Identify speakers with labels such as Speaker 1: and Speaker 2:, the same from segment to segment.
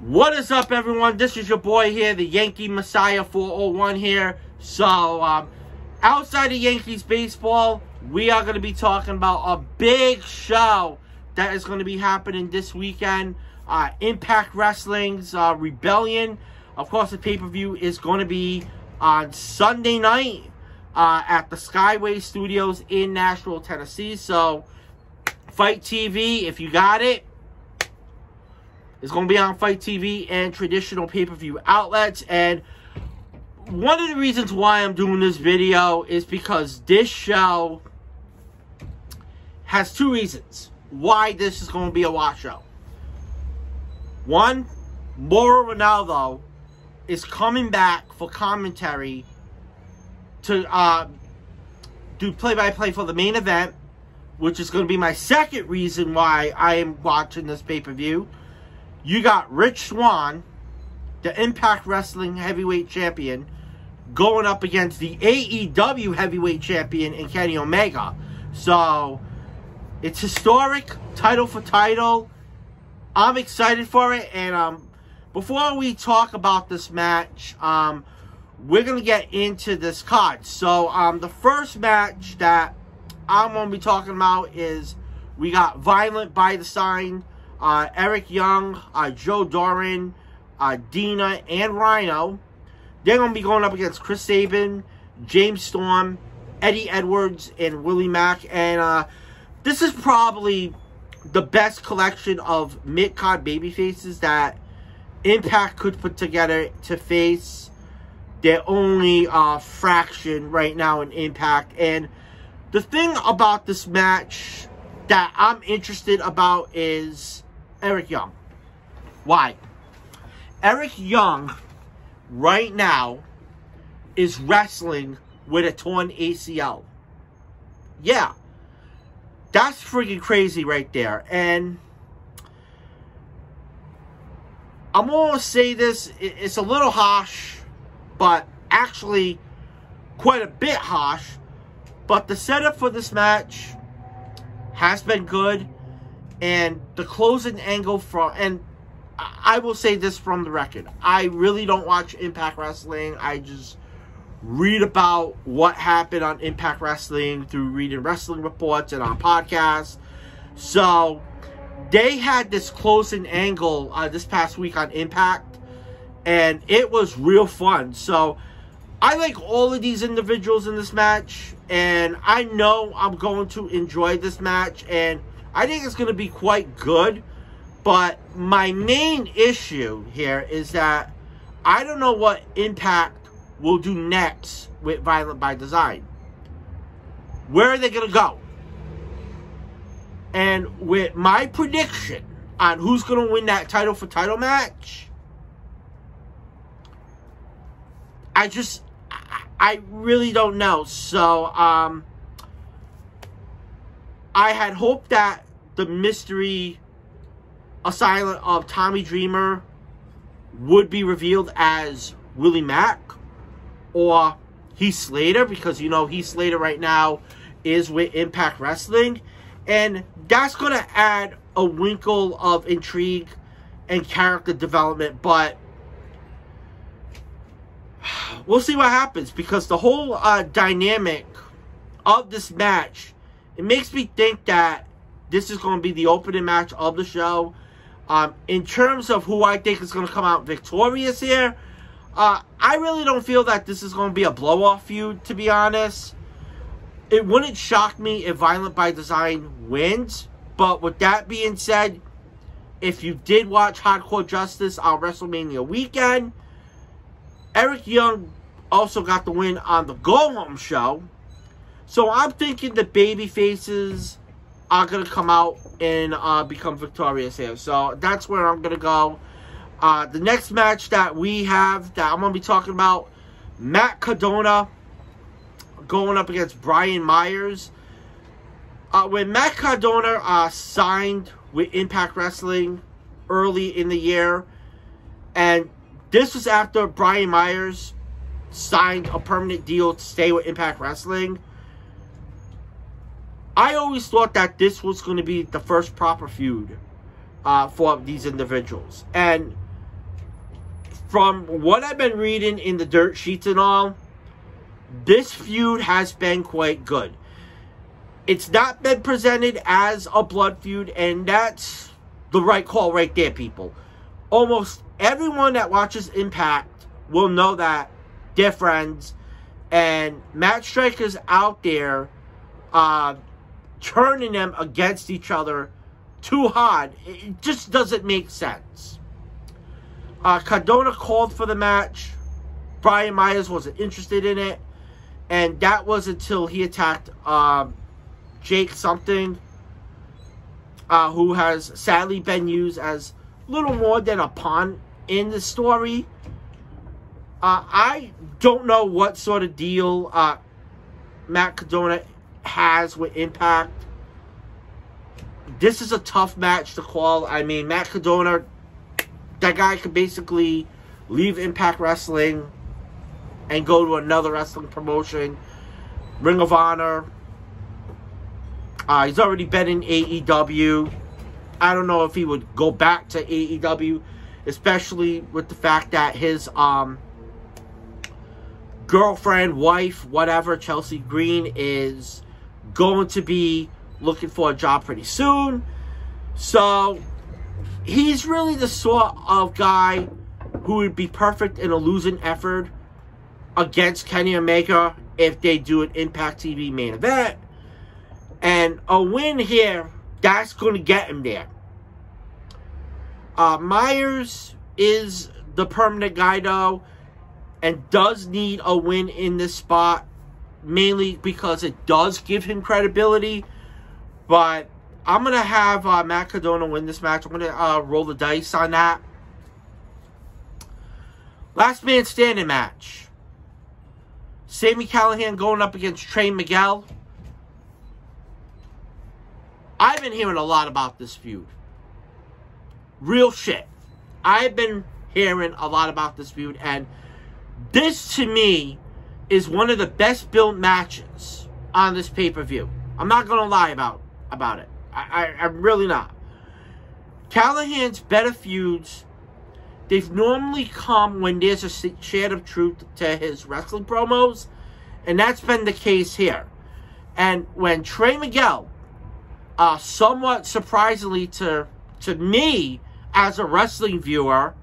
Speaker 1: What is up, everyone? This is your boy here, the Yankee Messiah 401 here. So, um, outside of Yankees baseball, we are going to be talking about a big show that is going to be happening this weekend. Uh, Impact Wrestling's uh, Rebellion. Of course, the pay-per-view is going to be on Sunday night uh, at the Skyway Studios in Nashville, Tennessee. So, FITE TV, if you got it, it's going to be on FITE TV and traditional pay-per-view outlets. And one of the reasons why I'm doing this video is because this show has two reasons why this is going to be a watch show. One, Mauro Ranallo is coming back for commentary to uh, do play-by-play -play for the main event, which is going to be my second reason why I am watching this pay-per-view you got Rich Swann, the Impact Wrestling Heavyweight Champion, going up against the AEW Heavyweight Champion in Kenny Omega. So, it's historic, title for title. I'm excited for it, and um, before we talk about this match, um, we're gonna get into this card. So, um, the first match that I'm gonna be talking about is we got Violent by Design uh, Eric Young, uh, Joe Doering, uh, Deaner, and Rhino. They're going to be going up against Chris Sabin, James Storm, Eddie Edwards, and Willie Mack. And uh, this is probably the best collection of mid-card baby faces that Impact could put together to face their only uh, fraction right now in Impact. And the thing about this match that I'm interested about is Eric Young. Why? Eric Young, right now, is wrestling with a torn ACL. Yeah. That's freaking crazy right there. And I'm going to say this, it's a little harsh, but actually quite a bit harsh. But the setup for this match has been good and the closing angle from and I will say this from the record. I really don't watch Impact Wrestling. I just read about what happened on Impact Wrestling through reading wrestling reports and on podcasts. So they had this closing angle uh, this past week on Impact, and it was real fun. So I like all of these individuals in this match, and I know I'm going to enjoy this match. And I think it's going to be quite good. But my main issue here is that I don't know what Impact will do next with Violent by Design. Where are they going to go? And with my prediction on who's going to win that title for title match, I just, I really don't know. So, um, I had hoped that the mystery asylum of Tommy Dreamer would be revealed as Willie Mack or Heath Slater because you know Heath Slater right now is with Impact Wrestling. And that's going to add a winkle of intrigue and character development but we'll see what happens because the whole uh, dynamic of this match it makes me think that this is going to be the opening match of the show. Um, in terms of who I think is going to come out victorious here, uh, I really don't feel that this is going to be a blow-off feud, to be honest. It wouldn't shock me if Violent by Design wins. But with that being said, if you did watch Hardcore Justice on WrestleMania weekend, Eric Young also got the win on the Go Home show. So I'm thinking the baby faces are going to come out and uh, become victorious here. So that's where I'm going to go. Uh, the next match that we have that I'm going to be talking about, Matt Cardona going up against Brian Myers. Uh, when Matt Cardona uh, signed with Impact Wrestling early in the year, and this was after Brian Myers signed a permanent deal to stay with Impact Wrestling. I always thought that this was going to be the first proper feud uh, for these individuals. And from what I've been reading in the dirt sheets and all, this feud has been quite good. It's not been presented as a blood feud, and that's the right call right there, people. Almost everyone that watches Impact will know that they're friends, and Matt Striker's out there uh, turning them against each other too hard. It just doesn't make sense. Uh, Cardona called for the match. Brian Myers wasn't interested in it. And that was until he attacked um, Jake something, uh, who has sadly been used as little more than a pawn in the story. Uh, I don't know what sort of deal uh, Matt Cardona has with Impact. This is a tough match to call. I mean, Matt Cardona, that guy could basically leave Impact Wrestling and go to another wrestling promotion. Ring of Honor. Uh, he's already been in AEW. I don't know if he would go back to AEW, especially with the fact that his um, girlfriend, wife, whatever, Chelsea Green, is going to be looking for a job pretty soon. So he's really the sort of guy who would be perfect in a losing effort against Kenny Omega if they do an Impact TV main event. And a win here, that's going to get him there. Uh, Myers is the permanent guy, though, and does need a win in this spot, mainly because it does give him credibility. But I'm going to have uh, Matt Cardona win this match. I'm going to uh, roll the dice on that. Last man standing match. Sami Callihan going up against Trey Miguel. I've been hearing a lot about this feud. Real shit. I've been hearing a lot about this feud, and this to me is one of the best built matches on this pay per view. I'm not gonna lie about about it. I, I, I'm really not. Callihan's better feuds They've normally come when there's a shade of truth to his wrestling promos, and that's been the case here. And when Trey Miguel, uh, somewhat surprisingly to to me as a wrestling viewer,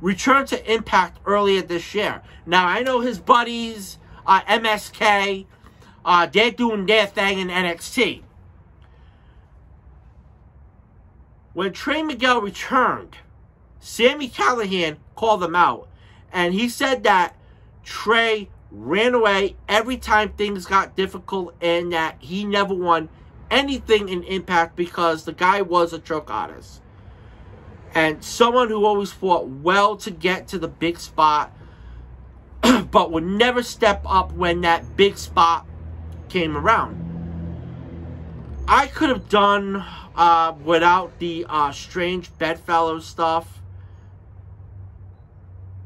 Speaker 1: returned to Impact earlier this year. Now I know his buddies, uh, MSK, uh, they're doing their thing in NXT. When Trey Miguel returned, Sami Callihan called him out. And he said that Trey ran away every time things got difficult and that he never won anything in Impact because the guy was a choke artist. And someone who always fought well to get to the big spot, but would never step up when that big spot came around. I could have done uh, without the uh, strange bedfellow stuff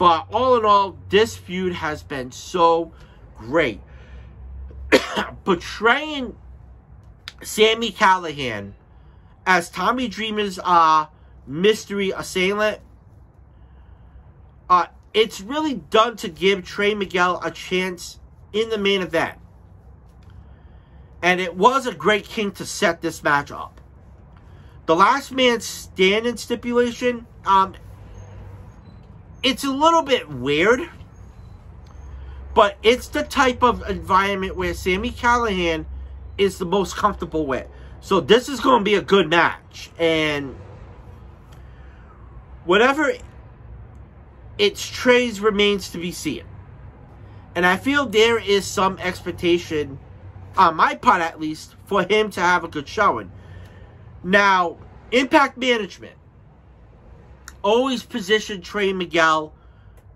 Speaker 1: but all in all, this feud has been so great. Portraying Sami Callihan as Tommy Dreamer's uh, mystery assailant, uh, it's really done to give Trey Miguel a chance in the main event. And it was a great king to set this match up. The last man standing stipulation, um, it's a little bit weird, but it's the type of environment where Sami Callihan is the most comfortable with. So this is going to be a good match. And whatever its Trey's remains to be seen. And I feel there is some expectation, on my part at least, for him to have a good showing. Now, Impact Management always positioned Trey Miguel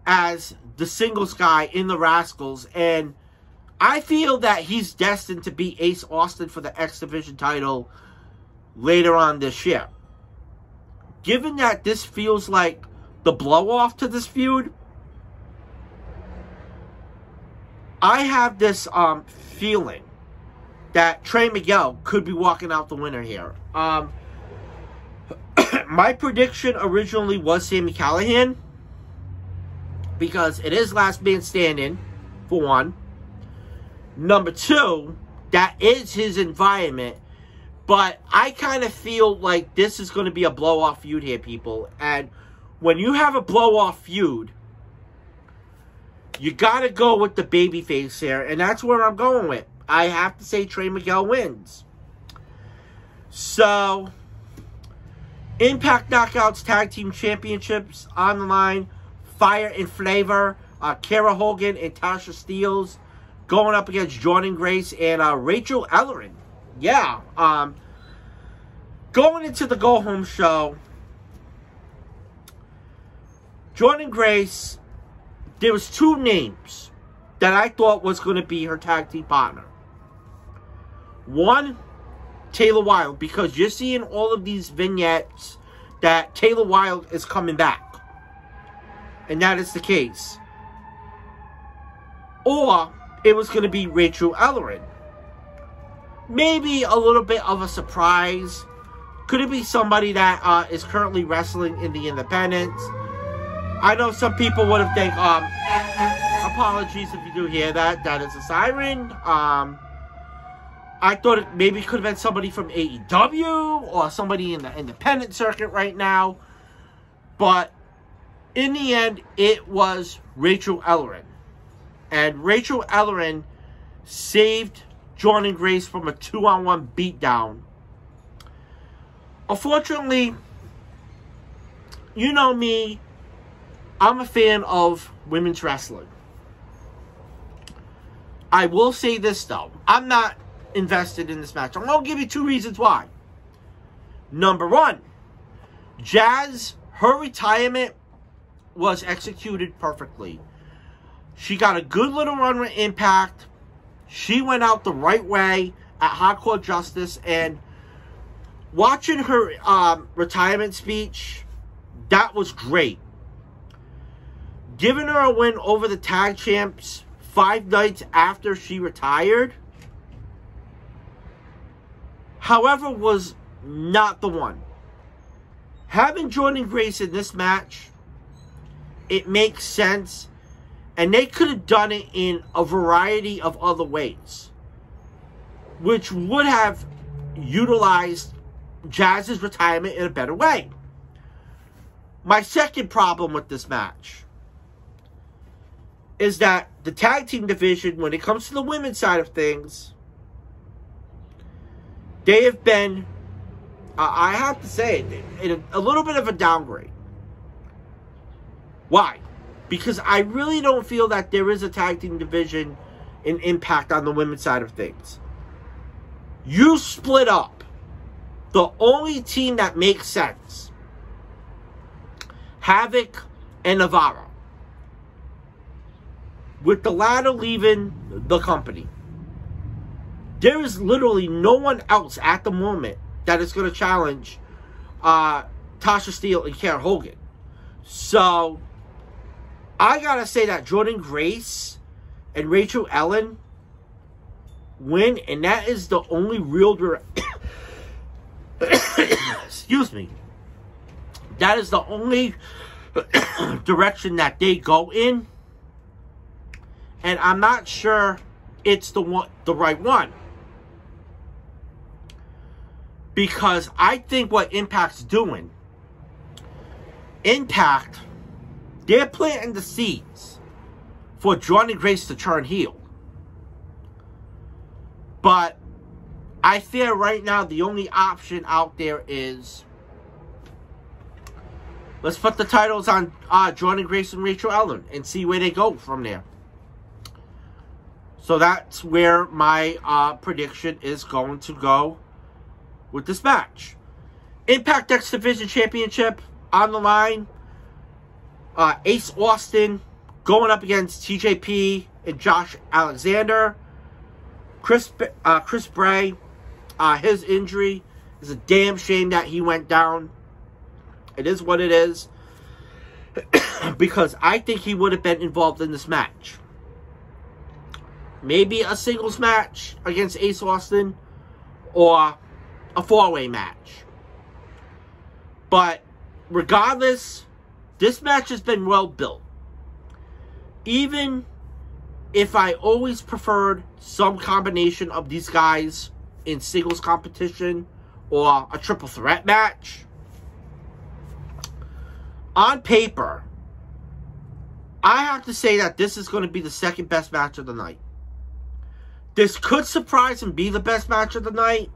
Speaker 1: as the singles guy in the Rascals, and I feel that he's destined to be Ace Austin for the X Division title later on this year. Given that this feels like the blow off to this feud, I have this um, feeling that Trey Miguel could be walking out the winner here. Um, my prediction originally was Sami Callihan. because it is last man standing, for one. Number two, that is his environment. But I kind of feel like this is going to be a blow off feud here, people. And when you have a blow off feud, you got to go with the babyface here. And that's where I'm going with. I have to say Trey Miguel wins. So, Impact Knockouts Tag Team Championships on the line. Fire and Flavor. Uh, Kiera Hogan and Tasha Steelz going up against Jordynne Grace and uh, Rachel Ellering. Yeah. Um, going into the go home show, Jordynne Grace, there was two names that I thought was going to be her tag team partner. One, Taylor Wilde, because you're seeing all of these vignettes that Taylor Wilde is coming back. And that is the case. Or it was going to be Rachel Ellering. Maybe a little bit of a surprise. Could it be somebody that uh, is currently wrestling in the independents? I know some people would have think, um, apologies if you do hear that. That is a siren. Um, I thought it maybe could have been somebody from AEW or somebody in the independent circuit right now. But in the end, it was Rachel Ellering. And Rachel Ellering saved Jordynne Grace from a two-on-one beatdown. Unfortunately, you know me, I'm a fan of women's wrestling. I will say this though. I'm not invested in this match. I'm going to give you two reasons why. Number one, Jazz, her retirement was executed perfectly. She got a good little run with Impact. She went out the right way at Hardcore Justice. And watching her um, retirement speech, that was great. Giving her a win over the tag champs five nights after she retired, however, was not the one. Having Jordynne Grace in this match, it makes sense and they could have done it in a variety of other ways, which would have utilized Jazz's retirement in a better way. My second problem with this match is that the tag team division, when it comes to the women's side of things, they have been, uh, I have to say, a, a little bit of a downgrade. Why? Because I really don't feel that there is a tag team division in Impact on the women's side of things. You split up. The only team that makes sense. Havok and Navarro. With the latter leaving the company. There is literally no one else at the moment that is going to challenge uh, Tasha Steelz and Kiera Hogan. So, I gotta say that Jordynne Grace and Rachel Ellen win, and that is the only real. Excuse me. That is the only direction that they go in, and I'm not sure it's the one, the right one, because I think what Impact's doing, Impact they're planting the seeds for Jordynne Grace to turn heel. But I fear right now the only option out there is let's put the titles on uh, Jordynne Grace and Rachel Ellen and see where they go from there. So that's where my uh, prediction is going to go with this match. Impact X Division Championship on the line. Uh, Ace Austin going up against TJP and Josh Alexander. Chris uh, Chris Bey, uh, his injury is a damn shame that he went down. It is what it is. because I think he would have been involved in this match. Maybe a singles match against Ace Austin or a four-way match. But regardless, this match has been well built. even if I always preferred some combination of these guys in singles competition or a triple threat match, on paper, I have to say that this is going to be the second best match of the night. This could surprise and be the best match of the night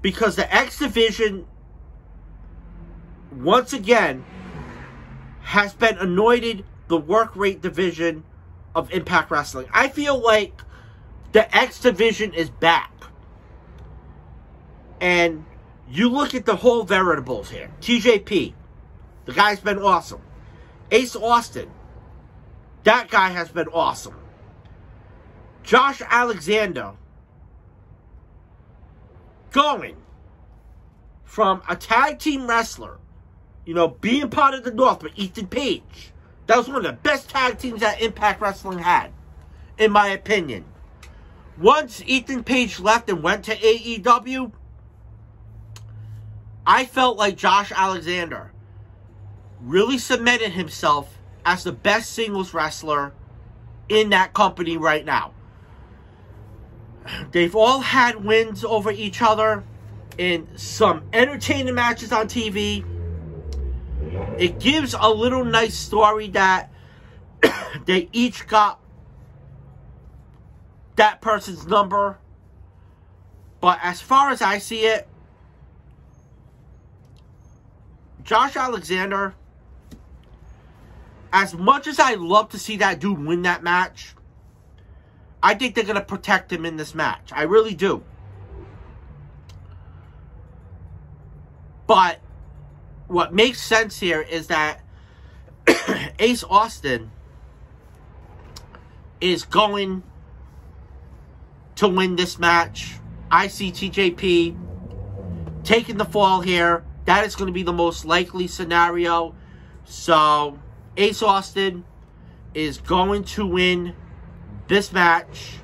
Speaker 1: because the X Division, once again, has been anointed the work rate division of Impact Wrestling. I feel like the X Division is back. And you look at the whole veritables here. TJP, the guy's been awesome. Ace Austin, that guy has been awesome. Josh Alexander, going from a tag team wrestler, you know, being part of the North with Ethan Page. That was one of the best tag teams that Impact Wrestling had, in my opinion. Once Ethan Page left and went to AEW, I felt like Josh Alexander really cemented himself as the best singles wrestler in that company right now. They've all had wins over each other in some entertaining matches on TV. It gives a little nice story that they each got that person's number. But as far as I see it, Josh Alexander, as much as I love to see that dude win that match, I think they're going to protect him in this match. I really do. But what makes sense here is that Ace Austin is going to win this match. I see TJP taking the fall here. That is going to be the most likely scenario. So, Ace Austin is going to win this match.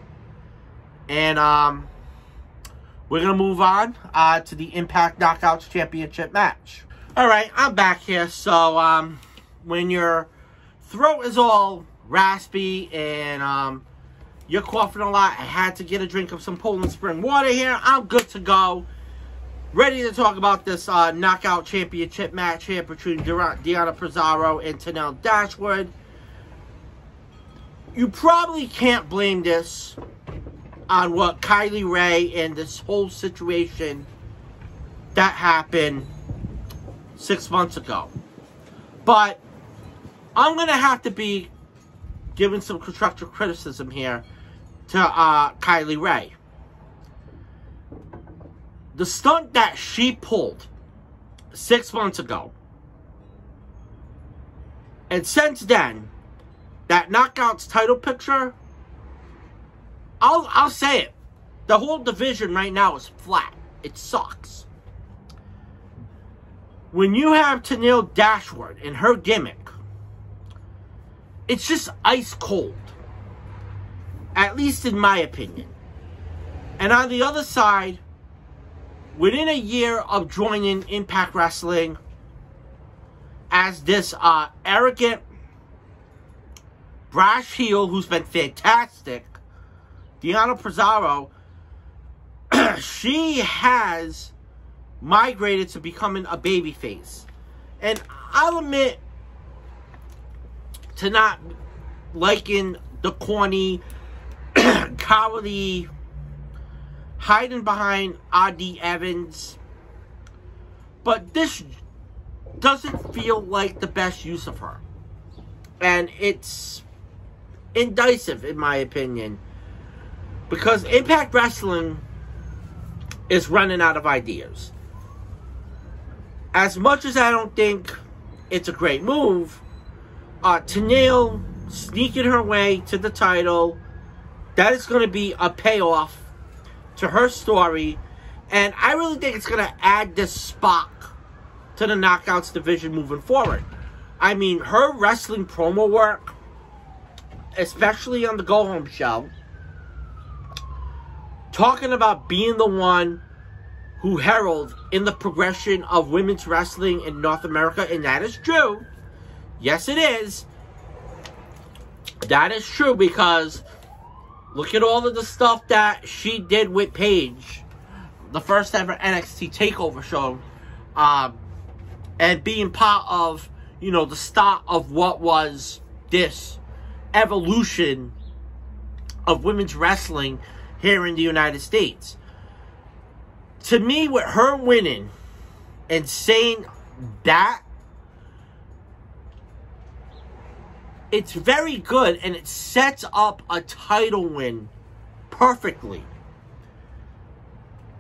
Speaker 1: And um, we're going to move on uh, to the Impact Knockouts Championship match. All right, I'm back here. So um, when your throat is all raspy and um, you're coughing a lot, I had to get a drink of some Poland Spring water here. I'm good to go. Ready to talk about this uh, Knockout Championship match here between Deonna Purrazzo and Tenille Dashwood you probably can't blame this on what Kylie Rae and this whole situation that happened six months ago. But I'm going to have to be giving some constructive criticism here to uh, Kylie Rae. The stunt that she pulled six months ago, and since then, that Knockouts title picture, I'll, I'll say it. The whole division right now is flat. It sucks. When you have Tenille Dashwood and her gimmick, it's just ice cold. At least in my opinion. And on the other side, within a year of joining Impact Wrestling as this uh, arrogant brash heel who's been fantastic, Deonna Purrazzo, she has migrated to becoming a babyface. And I'll admit to not liking the corny, cowardly, hiding behind R.D. Evans. But this doesn't feel like the best use of her. And it's indecisive, in my opinion. Because Impact Wrestling is running out of ideas. As much as I don't think it's a great move, uh, Tenille sneaking her way to the title, that is going to be a payoff to her story. And I really think it's going to add this spark to the Knockouts division moving forward. I mean, her wrestling promo work especially on the Go Home show, talking about being the one who heralded in the progression of women's wrestling in North America, and that is true. Yes, it is. That is true because look at all of the stuff that she did with Paige. The first ever NXT TakeOver show. Um, and being part of, you know, the start of what was this evolution of women's wrestling here in the United States. To me, with her winning and saying that, it's very good and it sets up a title win perfectly.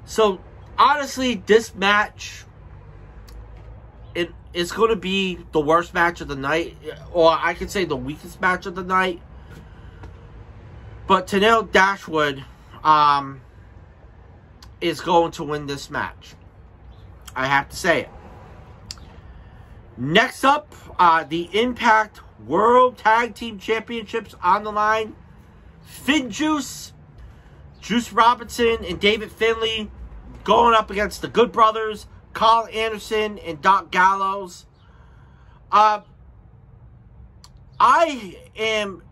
Speaker 1: So, honestly, this match it is going to be the worst match of the night, or I could say the weakest match of the night. But Tenille Dashwood um, is going to win this match. I have to say it. Next up, uh, the Impact World Tag Team Championships on the line. FinJuice, Juice Juice Robinson, and David Finlay going up against the Good Brothers, Karl Anderson, and Doc Gallows. Uh, I am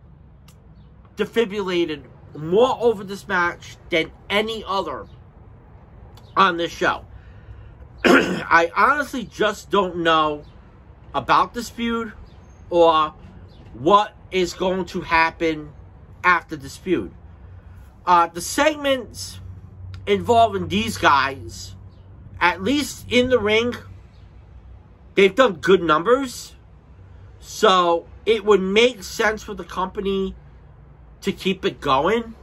Speaker 1: defibrillated more over this match than any other on this show. I honestly just don't know about this feud or what is going to happen after this feud. Uh, the segments involving these guys, at least in the ring, they've done good numbers. So it would make sense for the company to keep it going.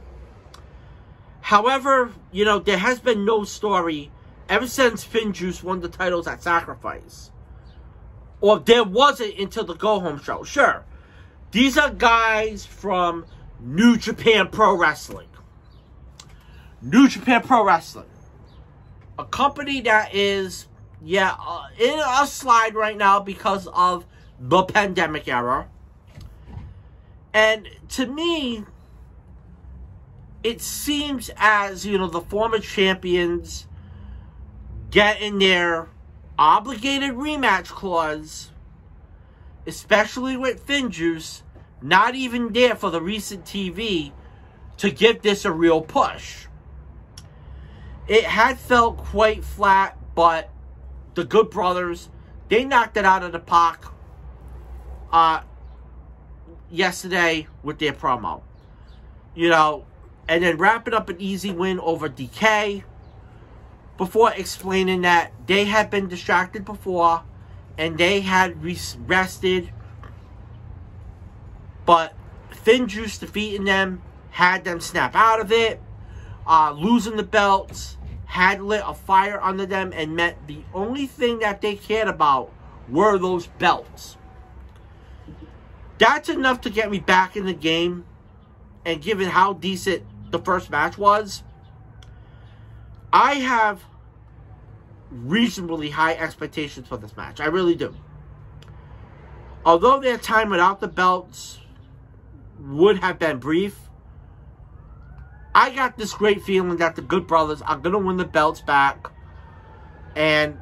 Speaker 1: However, you know, there has been no story ever since FinJuice won the titles at Sacrifice. Or there wasn't until the Go Home show. Sure, these are guys from New Japan Pro Wrestling. New Japan Pro Wrestling. A company that is, yeah, uh, in a slide right now because of the pandemic era. And to me, it seems as, you know, the former champions get in their obligated rematch clause, especially with FinJuice, not even there for the recent TV to give this a real push. It had felt quite flat, but the Good Brothers, they knocked it out of the park uh, yesterday with their promo. You know, and then wrapping up an easy win over Decay before explaining that they had been distracted before and they had rested. But FinJuice defeating them had them snap out of it. Uh, losing the belts had lit a fire under them and meant the only thing that they cared about were those belts. That's enough to get me back in the game. And given how decent the first match was, I have reasonably high expectations for this match. I really do. Although their time without the belts would have been brief, I got this great feeling that the Good Brothers are going to win the belts back. And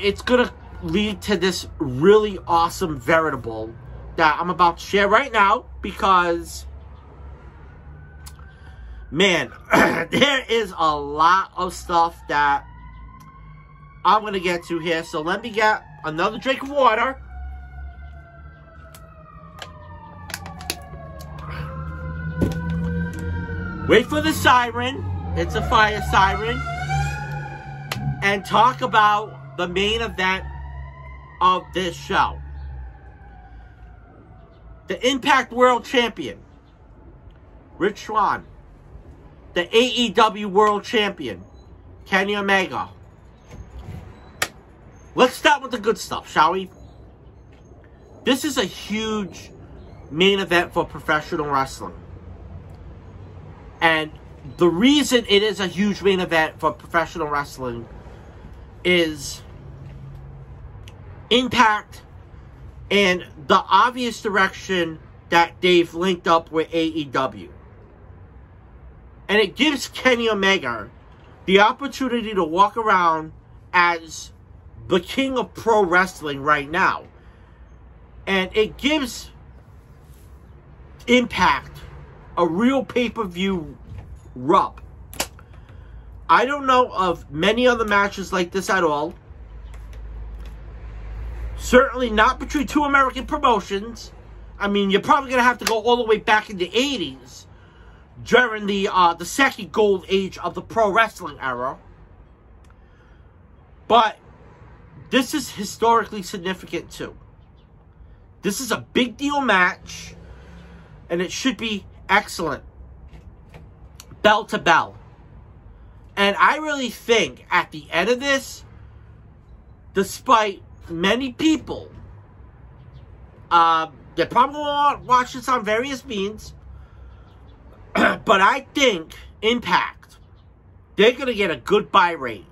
Speaker 1: it's going to lead to this really awesome veritable that I'm about to share right now because man, there is a lot of stuff that I'm going to get to here. So let me get another drink of water. Wait for the siren. It's a fire siren. And talk about the main event of this show. The Impact World Champion, Rich Swann the AEW World Champion, Kenny Omega. Let's start with the good stuff, shall we? This is a huge main event for professional wrestling. And the reason it is a huge main event for professional wrestling is impact and the obvious direction that they've linked up with AEW. And it gives Kenny Omega the opportunity to walk around as the king of pro wrestling right now. And it gives Impact a real pay per view rub. I don't know of many other matches like this at all. Certainly not between two American promotions. I mean, you're probably going to have to go all the way back in the 80s during the uh, the second gold age of the pro wrestling era. But this is historically significant too. This is a big deal match, and it should be excellent. Bell to bell. And I really think at the end of this, despite many people, uh, they probably will watch this on various means, but I think Impact, they're going to get a good buy rate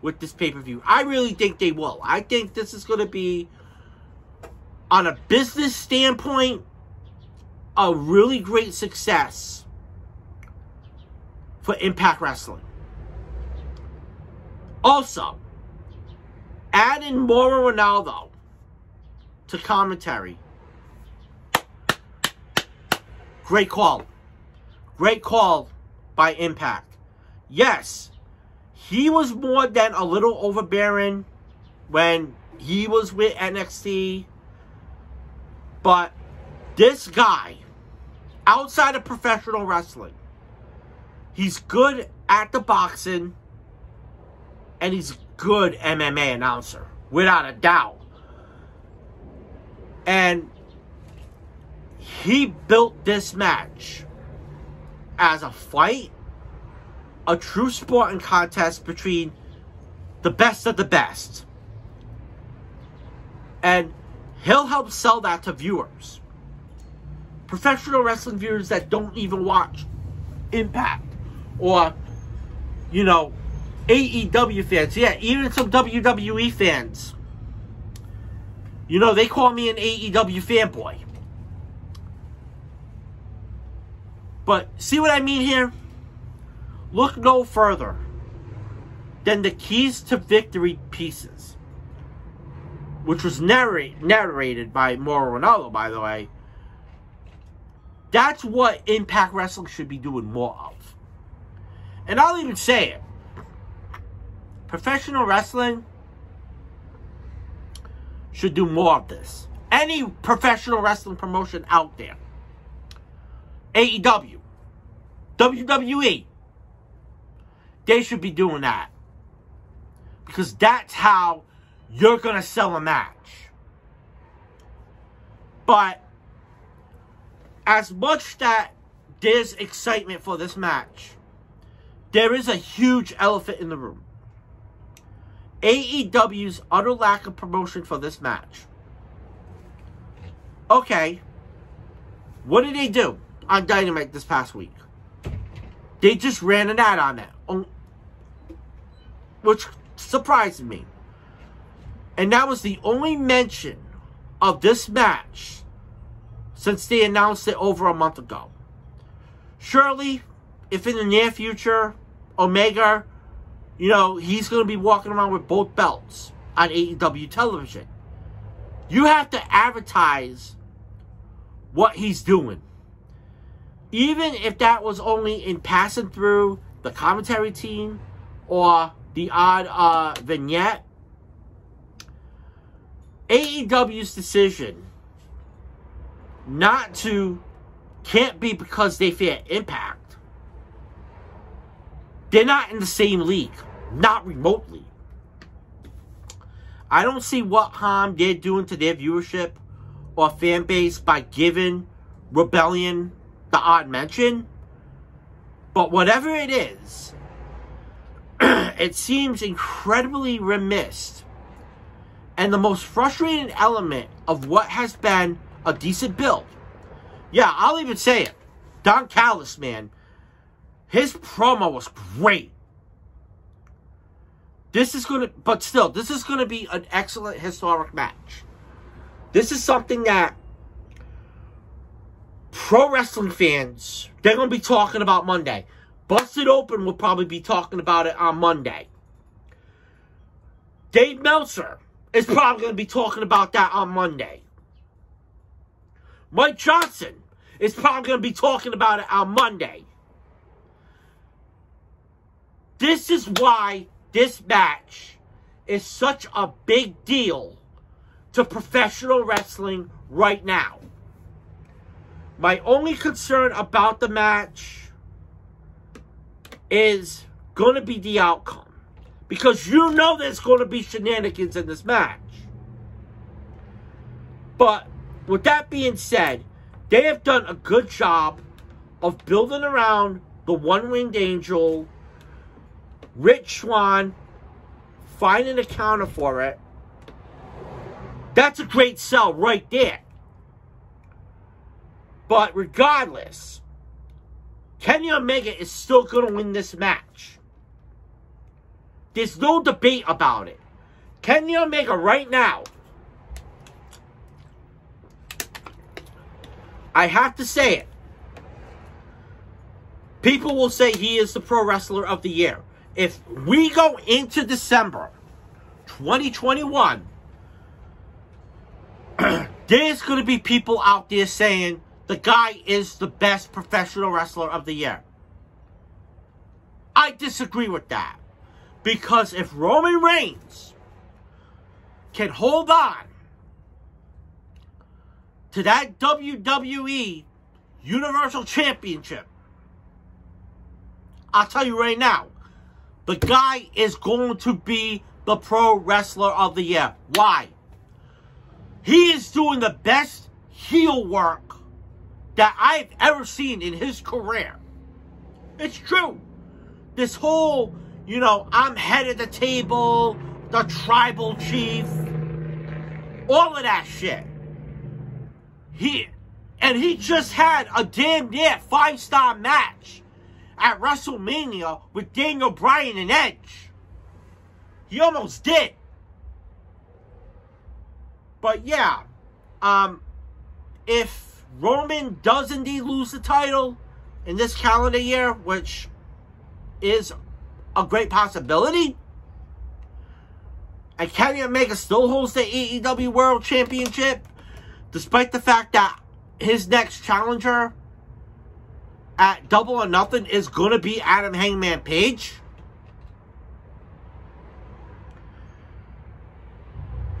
Speaker 1: with this pay per view. I really think they will. I think this is going to be, on a business standpoint, a really great success for Impact Wrestling. Also, adding Mauro Ranallo to commentary. Great call. Great call by Impact. Yes, he was more than a little overbearing when he was with NXT. But this guy, outside of professional wrestling, he's good at the boxing and he's good MMA announcer, without a doubt. And he built this match as a fight, a true sporting contest between the best of the best. And he'll help sell that to viewers. Professional wrestling viewers that don't even watch Impact or, you know, AEW fans. Yeah, even some WWE fans. You know, they call me an AEW fanboy. But see what I mean here? Look no further than the Keys to Victory pieces, which was narrate, narrated by Mauro Ranallo, by the way. That's what Impact Wrestling should be doing more of. And I'll even say it professional wrestling should do more of this. Any professional wrestling promotion out there. AEW, WWE, they should be doing that. Because that's how you're going to sell a match. But as much that there's excitement for this match, there is a huge elephant in the room. AEW's utter lack of promotion for this match. Okay. What did they do on Dynamite this past week? They just ran an ad on it. Oh, which surprised me. And that was the only mention of this match since they announced it over a month ago. Surely, if in the near future, Omega you know, he's going to be walking around with both belts on AEW television. You have to advertise what he's doing. Even if that was only in passing through the commentary team or the odd uh, vignette, AEW's decision not to can't be because they fear impact. They're not in the same league. Not remotely. I don't see what harm they're doing to their viewership or fan base by giving Rebellion the odd mention. But whatever it is, it seems incredibly remiss. And the most frustrating element of what has been a decent build. Yeah, I'll even say it. Don Callis, man. His promo was great. This is going to, but still, this is going to be an excellent historic match. This is something that pro wrestling fans, they're going to be talking about Monday. Busted Open will probably be talking about it on Monday. Dave Meltzer is probably going to be talking about that on Monday. Mike Johnson is probably going to be talking about it on Monday. This is why this match is such a big deal to professional wrestling right now. My only concern about the match is going to be the outcome. Because you know there's going to be shenanigans in this match. But with that being said, they have done a good job of building around the one winged angel, Rich Swann, finding a counter for it. That's a great sell right there. But regardless, Kenny Omega is still going to win this match. There's no debate about it. Kenny Omega right now, I have to say it. People will say he is the pro wrestler of the year. If we go into December 2021, there's going to be people out there saying the guy is the best professional wrestler of the year. I disagree with that. Because if Roman Reigns can hold on to that WWE Universal Championship, I'll tell you right now, the guy is going to be the pro wrestler of the year. Why? He is doing the best heel work that I've ever seen in his career. It's true. This whole, you know, I'm head of the table, the tribal chief, all of that shit. He, and he just had a damn near five star match at WrestleMania with Daniel Bryan and Edge. He almost did. But yeah, um, if Roman does indeed lose the title in this calendar year, which is a great possibility, and Kenny Omega still holds the AEW World Championship, despite the fact that his next challenger at Double or Nothing is going to be Adam Hangman Page.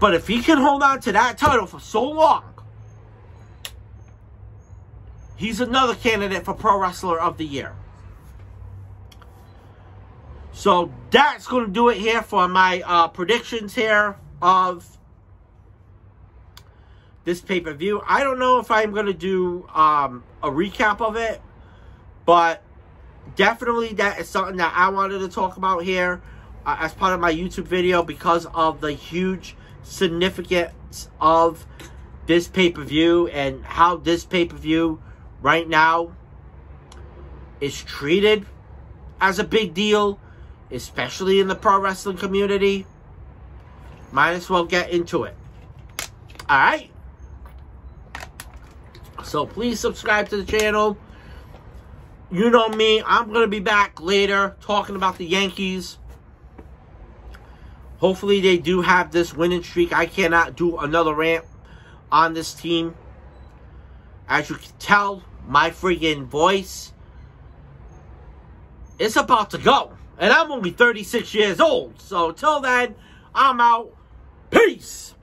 Speaker 1: But if he can hold on to that title for so long, He's another candidate for Pro Wrestler of the Year. So that's going to do it here for my uh, predictions here of this pay-per-view. I don't know if I'm going to do um, a recap of it, but definitely that is something that I wanted to talk about here uh, as part of my YouTube video because of the huge significance of this pay-per-view and how this pay-per-view right now is treated as a big deal, especially in the pro wrestling community, might as well get into it. Alright? So please subscribe to the channel. You know me, I'm going to be back later talking about the Yankees. Hopefully they do have this winning streak. I cannot do another rant on this team. As you can tell, my freaking voice is about to go. And I'm only 36 years old. So till then, I'm out. Peace.